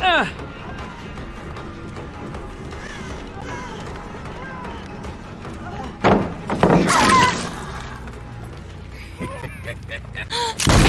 Ah.